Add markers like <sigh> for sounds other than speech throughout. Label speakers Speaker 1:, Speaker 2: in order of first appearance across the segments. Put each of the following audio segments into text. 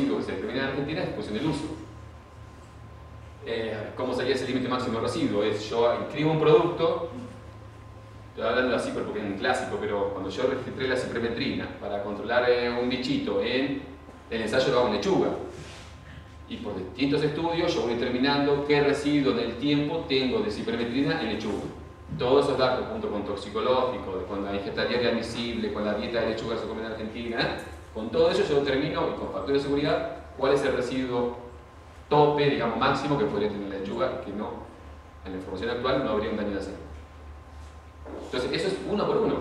Speaker 1: residuo que se determina en Argentina es en del uso. Eh, ¿Cómo sería ese límite máximo de residuo? Es yo inscribo un producto, estoy hablando así porque es un clásico, pero cuando yo registré la cipremetrina para controlar eh, un bichito en el ensayo lo hago en lechuga. Y por distintos estudios yo voy determinando qué residuo del tiempo tengo de cipremetrina en lechuga. Todos esos datos, junto con toxicológico, con la ingesta diaria admisible, con la dieta de lechuga que se come en Argentina, con todo eso yo determino, y con factores de seguridad, cuál es el residuo tope, digamos, máximo que podría tener la lechuga, que no, en la información actual no habría un daño de acero. Entonces, eso es uno por uno.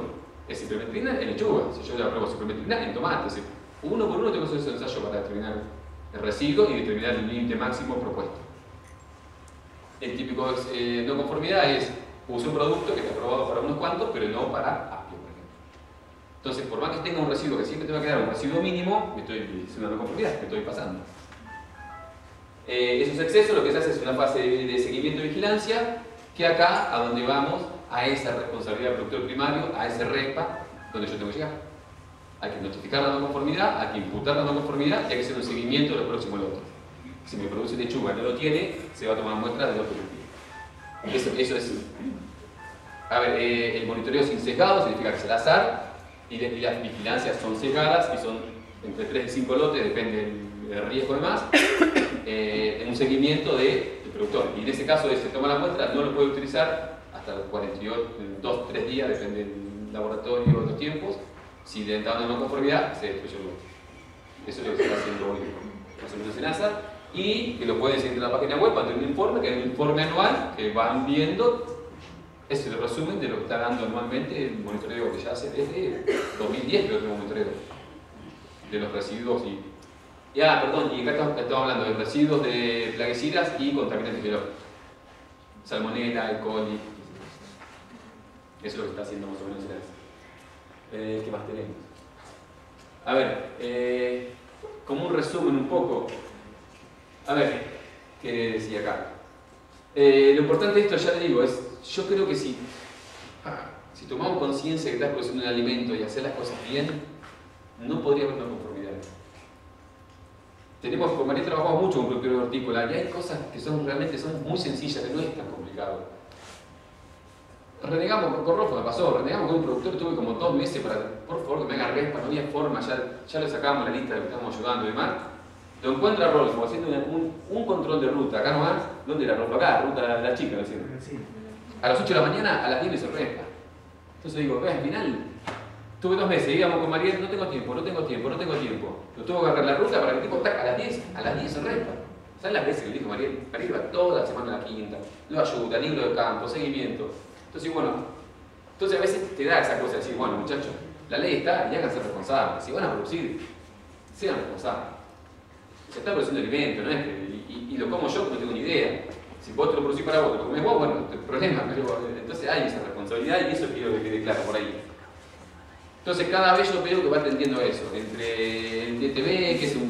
Speaker 1: Es cipremetrina en lechuga. Si yo le apruebo cipremetrina en tomate, uno por uno tengo que hacer ensayo para determinar el residuo y determinar el límite máximo propuesto. El típico eh, no conformidad es uso un producto que está aprobado para unos cuantos, pero no para. Entonces, por más que tenga un residuo que siempre te va a quedar un residuo mínimo, me estoy haciendo una no conformidad, me estoy pasando. Eh, esos excesos lo que se hace es una fase de, seguimiento y vigilancia, que acá, a donde vamos, a esa responsabilidad del productor primario, a ese REPA, donde yo tengo que llegar. Hay que notificar la no conformidad, hay que imputar la no conformidad y hay que hacer un seguimiento de los próximos lotes. Si me produce lechuga y no lo tiene, se va a tomar muestras de lo que tiene. Eso, eso es. A ver, eh, el monitoreo sin sesgado significa que es al azar y, las vigilancias son cegadas y son entre 3 y 5 lotes, depende del, riesgo de más, <coughs> eh, en un seguimiento del productor. Y en ese caso, se toma la muestra, no lo puede utilizar hasta los 48, 2, 3 días, depende del laboratorio, los tiempos, si le una no conformidad, se destruye el lote. Eso es lo que se está haciendo hoy menos en NASA y que lo pueden seguir en la página web, tener un informe, que es un informe anual que van viendo, es el resumen de lo que está dando anualmente el monitoreo que ya hace desde 2010, creo que es el monitoreo de los residuos y. Ya, perdón, y acá estamos, hablando de residuos de plaguicidas y contaminantes biológicos. Salmonella, E. coli. Eso es lo que está haciendo más o menos en eh, ¿Qué más tenemos? A ver, eh, como un resumen un poco. A ver, ¿qué decía acá? Eh, lo importante de esto, ya le digo, es, yo creo que si, si tomamos conciencia que estás produciendo un alimento y hacer las cosas bien, no podría haber una conformidad. Tenemos, con María trabajamos mucho con productor hortícola y hay cosas que son realmente son muy sencillas, que no es tan complicado renegamos con Rolfo, me pasó, renegamos con un productor, tuve como dos meses para, por favor, que me haga respa, no había forma, ya, ya le sacábamos la lista de lo que estábamos ayudando y demás. Lo encuentra Rolfo haciendo un, un, control de ruta, acá nomás, ¿dónde era Rolfo? Acá, ruta de la, chica, A las 8 de la mañana, a las 10 me respa. Entonces digo, al final, tuve dos meses, íbamos con Mariel, no tengo tiempo, no tengo tiempo, no tengo tiempo. Lo tuvo que agarrar la ruta para que tipo taca a las 10, a las 10 se respa. ¿Sabes las veces que le dijo Mariel? Mariel va toda la semana a la quinta, lo ayuda, libro de campo, seguimiento. Entonces, bueno, entonces a veces te da esa cosa de decir, bueno, muchachos, la ley está y ser responsables. Si van a producir, sean responsables. Se está produciendo alimento, ¿no es? y, lo como yo, no tengo ni idea. Si vos te lo producís para vos, te lo comés vos, bueno, el problema, pero entonces hay esa responsabilidad y eso quiero que quede claro por ahí. Entonces cada vez yo veo que va atendiendo eso, entre el DTV, que es un,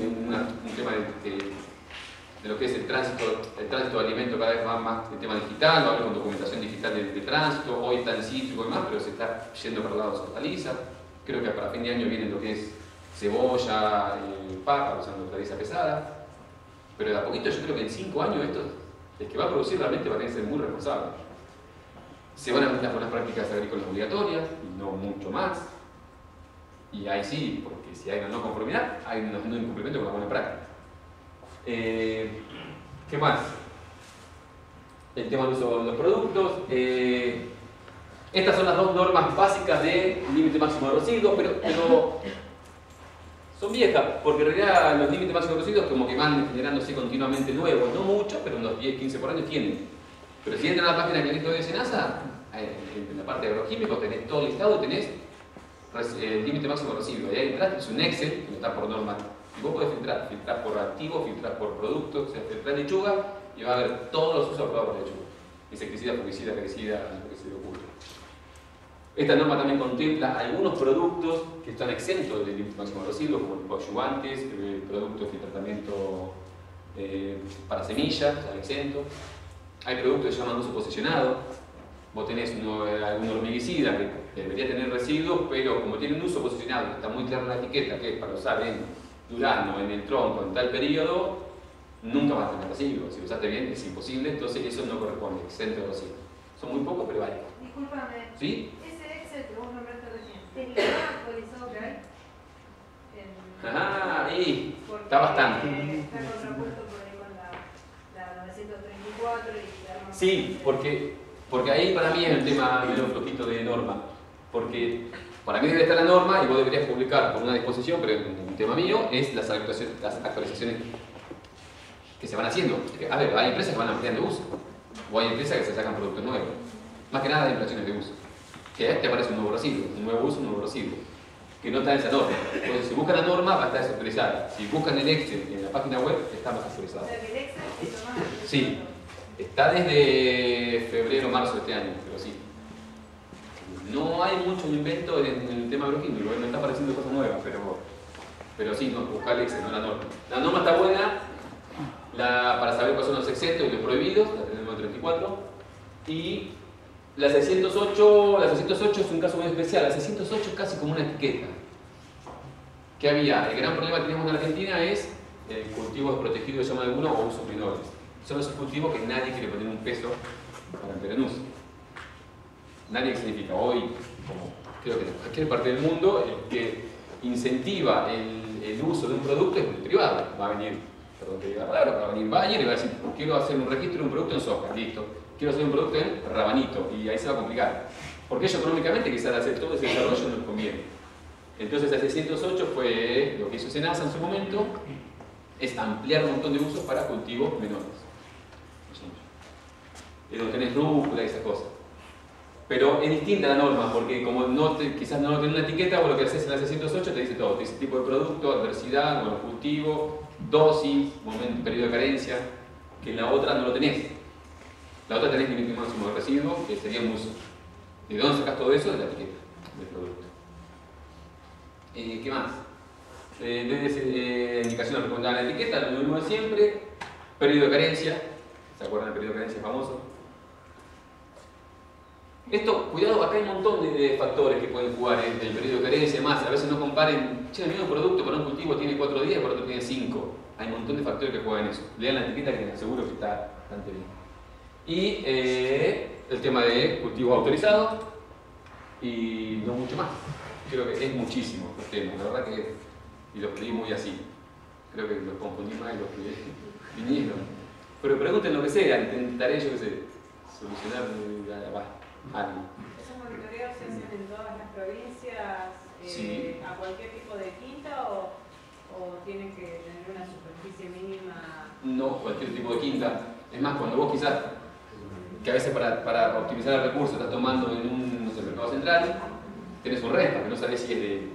Speaker 1: tema de, de lo que es el tránsito, el tránsito de alimentos cada vez va más el tema digital, a haber con documentación digital de, tránsito, hoy en cítrico y demás, pero se está yendo para el lado de hortalizas. Creo que para fin de año viene lo que es cebolla, eh, papa, usando hortaliza pesada. Pero de a poquito yo creo que en cinco años esto, el que va a producir realmente va a tener que ser muy responsable. Se van a las buenas prácticas agrícolas obligatorias, no mucho más. Y ahí sí, porque si hay una no conformidad, hay un no incumplimiento con la buena práctica. Eh, ¿Qué más? El tema del uso de los productos. Eh, estas son las dos normas básicas de límite máximo de residuos, pero, son viejas, porque en realidad los límites de residuos como que van generándose continuamente nuevos, no muchos, pero unos 10, 15 por año tienen. Pero si entran a la página que de SENASA, en la parte de agroquímicos tenés todo listado, tenés el eh, límite máximo de residuos. Y ahí entras, es un Excel, que está por norma y vos podés filtrar, filtrar por activo, filtrar por producto, o sea, filtrar lechuga y va a ver todos los usos aprobados por lechuga. Insecticida, fungicida, herbicida, lo que se le ocurre. Esta norma también contempla algunos productos que están exentos del límite máximo de residuos, como coadyuvantes, eh, productos de tratamiento eh, para semillas, están exentos. Hay productos que se llaman uso posicionado. Vos tenés uno, eh, algún hormiguicida que debería tener residuos, pero como tiene un uso posicionado, está muy claro en la etiqueta que es para usar en durando en el tronco en tal periodo, nunca vas a tener residuos. Si lo usaste bien, es imposible, entonces eso no corresponde, exento de residuos. Son muy pocos, pero hay.
Speaker 2: Discúlpame.
Speaker 1: ¿Sí? Ah, ahí. Está bastante.
Speaker 2: Está contrapuesto por ahí con la, la 934 y la
Speaker 1: Sí, porque, porque ahí para mí es el tema medio flojito de norma. Porque para mí debe estar la norma y vos deberías publicar por una disposición, pero es un tema mío, es las actualizaciones, las actualizaciones que se van haciendo. A ver, hay empresas que van ampliando uso, o hay empresas que se sacan productos nuevos. Más que nada de inflaciones de uso. Que te aparece un nuevo residuo, un nuevo uso, un nuevo residuo. Que no está en esa norma. Entonces, si buscan la norma, va a estar desactualizada. Si buscan el Excel en la página web, está más
Speaker 2: actualizado.
Speaker 1: Sí. Está desde febrero, marzo de este año, pero sí. No hay mucho invento en, el tema agroquímico, me está apareciendo cosas nuevas, pero, pero sí, no, buscar el Excel, no la norma. La norma está buena la, para saber cuáles son los exentos y los prohibidos, la tenemos 34. Y la 608, la 608 es un caso muy especial, la 608 es casi como una etiqueta. ¿Qué había? El gran problema que tenemos en Argentina es el cultivo protegido, llama alguno, o usos menores. Son esos cultivos que nadie quiere poner un peso para en uso. Nadie significa hoy, como creo que en cualquier parte del mundo, el que incentiva el, el uso de un producto es el privado. Va a venir, perdón que diga la va a venir Bayer y va a decir, quiero hacer un registro de un producto en soja, listo. Quiero hacer un producto en rabanito, y ahí se va a complicar. Porque ellos económicamente quizás hacer todo ese desarrollo no les conviene. Entonces el 608 fue lo que hizo Senasa en su momento, es ampliar un montón de usos para cultivos menores. Y donde tenés rúcula y esas cosas. Pero es distinta la norma, porque como quizás no tenés una etiqueta, vos lo que haces en la 608 te dice todo, te dice tipo de producto, adversidad, bueno, cultivo, dosis, momento, periodo de carencia, que en la otra no lo tenés. La otra tenés límite máximo de residuo, que sería un uso. ¿De dónde sacas todo eso? De la etiqueta del producto. Eh, ¿Qué más? Eh, desde eh, indicación recomendada en la etiqueta, lo mismo de siempre. Periodo de carencia. ¿Se acuerdan del periodo de carencia famoso? Esto, cuidado, acá hay un montón de, de factores que pueden jugar en el periodo de carencia. Más, a veces no comparen, che, el mismo producto para un cultivo tiene 4 días, para otro tiene 5. Hay un montón de factores que juegan eso. Lean la etiqueta que les aseguro que está bastante bien. Y eh, el tema de cultivos autorizados y no mucho más. Creo que es muchísimo los temas, la verdad que y los pedí muy así. Creo que los confundí más y los que vinieron. Pero pregunten lo que sea, intentaré yo que sé, solucionar eh, algo.
Speaker 3: ¿Esos monitoreos se hacen en todas las provincias eh,
Speaker 1: Sí.
Speaker 3: a cualquier tipo de quinta o, o tienen que tener una superficie mínima?
Speaker 1: No cualquier tipo de quinta. Es más, cuando vos quizás, que a veces para, para optimizar el recurso estás tomando en un no sé, mercado central, tenés un respa, que no sabés si es de,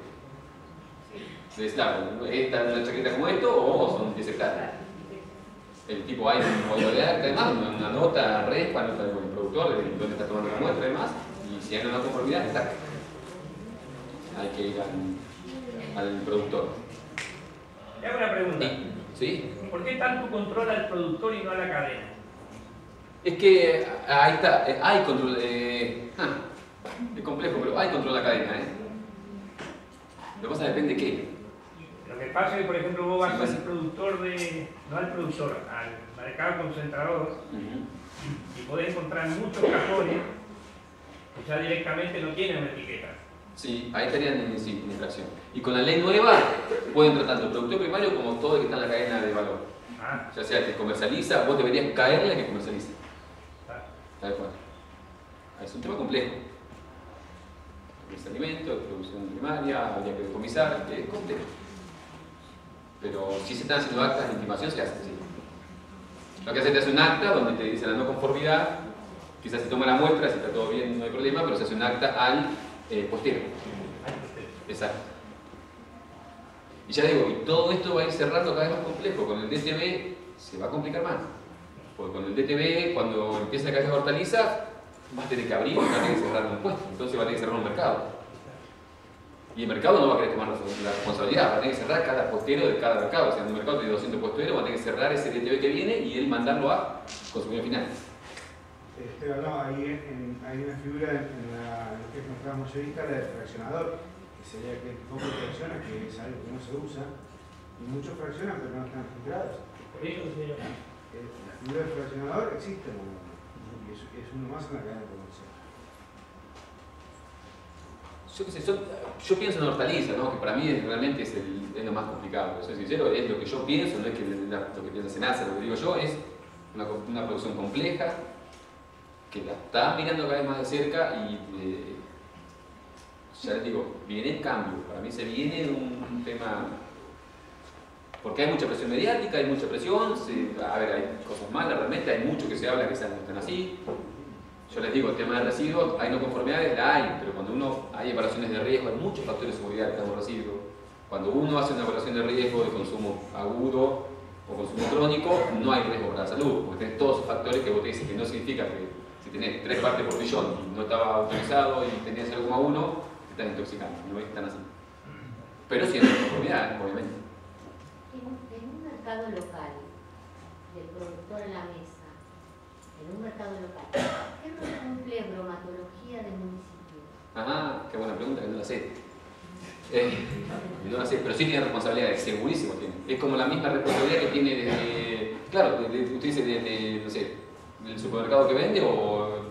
Speaker 1: de esta, esta una chaqueta como esto o son 10 hectáreas. El tipo hay un modelo de acta, además, una, una nota respa, nota del productor, de dónde está tomando la muestra, además, y si hay una conformidad, está. Hay que ir al, al productor.
Speaker 4: Le hago una pregunta.
Speaker 1: ¿Sí?
Speaker 4: ¿Por qué tanto controla al productor y no a la cadena?
Speaker 1: Es que ahí está, eh, hay control. Eh, ah, es complejo, pero hay control de la cadena. ¿eh? Lo que pasa depende de qué.
Speaker 4: Lo que pasa es que, por ejemplo, vos vas
Speaker 1: Sí,
Speaker 4: al productor de. no al productor, al mercado concentrador y podés encontrar muchos cajones que ya directamente no tienen una etiqueta.
Speaker 1: Sí, ahí estarían en, sí, en infracción. Y con la ley nueva pueden tratar tanto el productor primario como todo el que está en la cadena de valor.
Speaker 4: Ah,
Speaker 1: Ya sea el que comercializa, vos deberías caerle al que comercializa. Es un tema complejo. Es producción primaria, habría que decomisar, es complejo. Pero si se están haciendo actas de intimación, se hacen, sí. Lo que hace es un acta donde te dice la no conformidad, quizás se toma la muestra, si está todo bien, no hay problema, pero se hace un acta al eh. Exacto. Y ya digo, y todo esto va a ir cerrando cada vez más complejo. Con el DTB se va a complicar más. Porque con el DTB, cuando empieza a caer la hortaliza, vas a tener que abrir, vas a tener que cerrar un puesto. Entonces va a tener que cerrar un mercado. Y el mercado no va a querer tomar la responsabilidad, va a tener que cerrar cada postero de cada mercado. O sea, en un mercado tiene 200 posteros, va a tener que cerrar ese DTB que viene y él mandarlo a consumidor final.
Speaker 5: Este, no, ahí en- hay una figura en, en la, lo que es mercado mayorista, la del fraccionador, que sería que de fracciona, que es algo que no se usa, Y muchos fraccionan, pero no están registrados. La figura del fraccionador existe en la norma, y es, uno más en la cadena comercial.
Speaker 1: Yo, qué sé, yo, pienso en hortaliza, ¿no? que para mí realmente es, el- lo más complicado. Soy sincero, es lo que yo pienso, no es que la- lo que piensa Senasa, lo que digo yo es una, producción compleja que la está mirando cada vez más de cerca y eh, ya les digo, viene el cambio. Para mí se viene un tema. Porque hay mucha presión mediática, hay mucha presión, se- a ver, hay cosas malas realmente, hay mucho que se habla que sean están así, yo les digo, el tema de residuos, hay no conformidades, la hay, pero cuando uno hay evaluaciones de riesgo, hay muchos factores de seguridad que están los residuos. Cuando uno hace una evaluación de riesgo de consumo agudo o consumo crónico, no hay riesgo para la salud, porque tenés todos esos factores que vos te dices que no significa que si tenés tres partes por billón y no estaba autorizado y tenías 0,1, te estás intoxicando, no es tan así. Pero sí hay conformidades, obviamente.
Speaker 6: En, un mercado local, del productor en la mesa, en un mercado local, ¿qué rol cumple bromatología del municipio?
Speaker 1: Ah, qué buena pregunta, que no la sé. Eh, no la sé, pero sí tiene responsabilidades, segurísimo tiene. Es como la misma responsabilidad que tiene desde, claro, desde, usted dice desde, no sé, del supermercado que vende o